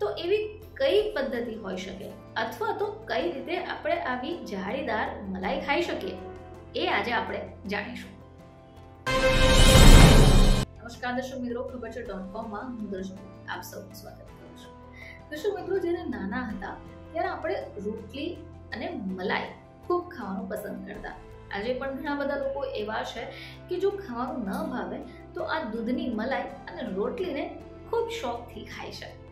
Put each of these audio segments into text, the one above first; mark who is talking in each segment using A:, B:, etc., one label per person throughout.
A: તો એવી કઈ પદ્ધતિ હોઈ શકે? અથવા તો કઈ રીતે આપણે આવી જાળીદાર મલાઈ ખાઈ શકીએ? એ આજે આપણે જાણીશું. નમસ્કાર દર્શક મિત્રો, ખબર છે. ડોટ કોમમાં હું દર્શક આપ સૌનું સ્વાગત કરું છું. દર્શક મિત્રો, જ્યારે નાના હતા, ત્યારે આપણે રોટલી અને મલાઈ ખૂબ ખાવાનું પસંદ કરતા. આજે પણ ઘણા બધા લોકો એવા છે કે જો ખાવાનું ન ભાવે, તો આ દૂધની મલાઈ અને રોટલીને ખૂબ શોખથી ખાય છે.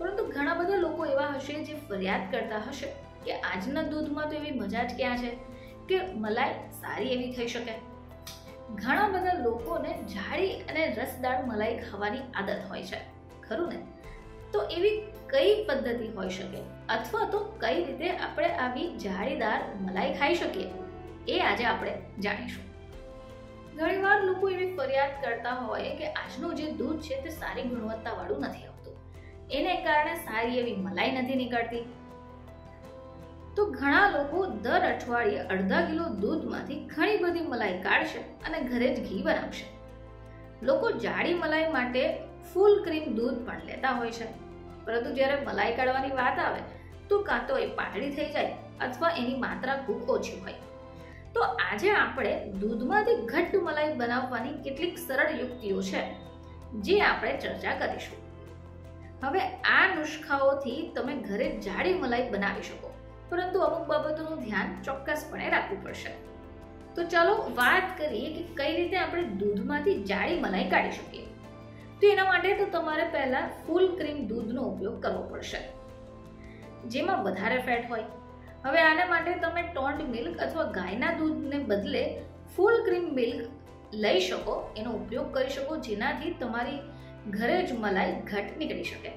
A: પરંતુ ઘણા બધા લોકો એવા હશે જે ફરિયાદ કરતા હશે કે આજના દૂધમાં તો એવી મજા જ ક્યાં છે કે મલાઈ સારી એવી થઈ શકે. ઘણા બધા લોકોને જાડી અને રસદાર મલાઈ ખાવાની આદત હોય છે, ખરું ને? તો એવી કઈ પદ્ધતિ હોઈ શકે? અથવા તો કઈ રીતે આપણે આવી જાળીદાર મલાઈ ખાઈ શકીએ? એ આજે આપણે જાણીશું. ઘણીવાર લોકો એવી ફરિયાદ કરતા હોય કે આજનું જે દૂધ છે તે સારી ગુણવત્તાવાળું નથી એને કારણે સારી એવી મલાઈ નથી નીકળતી. તો ઘણા લોકો દર અઠવાડિયે અડધા કિલો દૂધમાંથી ઘણી બધી મલાઈ કાઢશે અને ઘરે જ ઘી બનાવશે. લોકો જાડી મલાઈ માટે ફૂલ ક્રીમ દૂધ પણ લેતા હોય છે. પરંતુ જ્યારે મલાઈ કાઢવાની વાત આવે, તો કાં તો એ પાતળી થઈ જાય અથવા એની માત્રા ખૂબ ઓછી હોય. તો આજે આપણે દૂધમાંથી ઘટ્ટ મલાઈ બનાવવાની કેટલીક સરળ યુક્તિઓ છે, જે આપણે ચર્ચા કરીશું. હવે આ નુસ્ખાઓથી તમે ઘરે જાડી મલાઈ બનાવી શકો. પરંતુ અમુક બાબતોનું ધ્યાન ચોક્કસપણે રાખવું પડશે. તો ચાલો વાત કરીએ કે કઈ રીતે આપણે દૂધમાંથી જાડી મલાઈ કાઢી શકીએ. તો એના માટે તો તમારે પહેલા ફૂલ ક્રીમ દૂધનો ઉપયોગ કરવો પડશે. જેમાં વધારે ફેટ હોય. હવે આના માટે તમે ટોન્ડ મિલ્ક અથવા ગાયના દૂધને બદલે ફૂલ ક્રીમ મિલ્ક લઈ શકો, એનો ઉપયોગ કરી શકો, જેનાથી તમારી ઘરે જ મલાઈ ઘટ નીકળી શકે.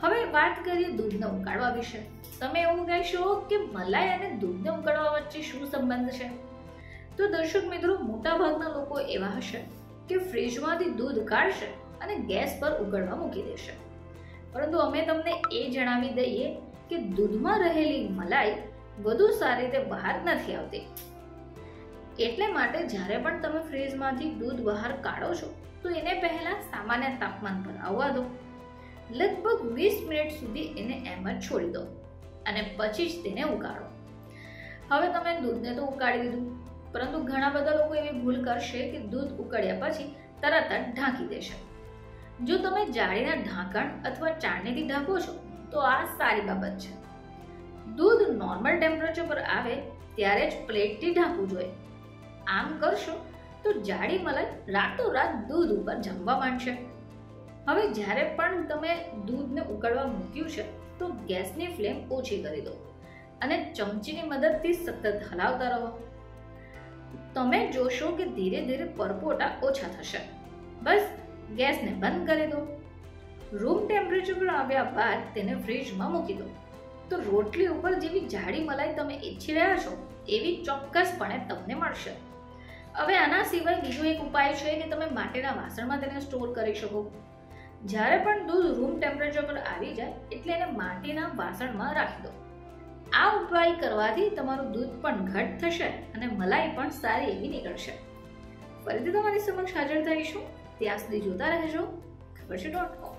A: હવે વાત કરીએ દૂધને ઉકાળવા વિશે. તમે એવું કહેશો કે મલાઈ અને દૂધને ઉકાળવા વચ્ચે શું સંબંધ છે? તો દર્શક મિત્રો, મોટાભાગના લોકો એવા હશે કે ફ્રીજમાંથી દૂધ કાઢશે અને ગેસ પર ઉકળવા મૂકી દેશે. પરંતુ અમે તમને એ જણાવી દઈએ કે દૂધમાં રહેલી મલાઈ વધુ સારી રીતે બહાર નથી આવતી. એટલે માટે જ્યારે પણ તમે ફ્રીજમાંથી દૂધ બહાર કાઢો છો, તો એને પહેલાં સામાન્ય તાપમાન પર આવવા દો. લગભગ વીસ મિનિટ સુધી એને એમ જ છોડી દો અને પછી જ તેને ઉકાળો હવે તમે દૂધને તો ઉકાળી દીધું, પરંતુ ઘણા બધા લોકો એવી ભૂલ કરશે કે દૂધ ઉકળ્યા પછી તરત જ ઢાંકી દેશે. જો તમે જાળીના ઢાંકણ અથવા ચાળણીથી ઢાંકો છો, તો આ સારી બાબત છે. દૂધ નોર્મલ ટેમ્પરેચર પર આવે ત્યારે જ પ્લેટથી ઢાંકવું જોઈએ. આમ કરશો તો જાડી મલાઈ રાતોરાત દૂધ ઉપર જમવા માંડશે. હવે જ્યારે પણ તમે દૂધને ઉકળવા મૂક્યું છે, તો ગેસની ફ્લેમ ઓછી કરી દો અને ચમચીની મદદથી સતત હલાવતા રહો. તમે જોશો કે ધીરે ધીરે પરપોટા ઓછા થશે. બસ, ગેસને બંધ કરી દો. રૂમ ટેમ્પરેચર પર આવ્યા બાદ તેને ફ્રીજમાં મૂકી દો. તો રોટલી ઉપર જેવી જાડી મલાઈ તમે ઈચ્છી રહ્યા છો, એવી ચોક્કસપણે તમને મળશે. હવે આના સિવાય બીજો એક ઉપાય છે કે તમે માટેના વાસણમાં તેને સ્ટોર કરી શકો. જ્યારે પણ દૂધ રૂમ ટેમ્પરેચર પર આવી જાય એટલે એને માટીના વાસણમાં રાખી દો. આ ઉપાય કરવાથી તમારું દૂધ પણ ઘટ થશે અને મલાઈ પણ સારી એવી નીકળશે. ફરીથી તમારી સમક્ષ હાજર થઈશું. ત્યાં સુધી જોતા રહેજો. ખબર છે ડોટ કોમ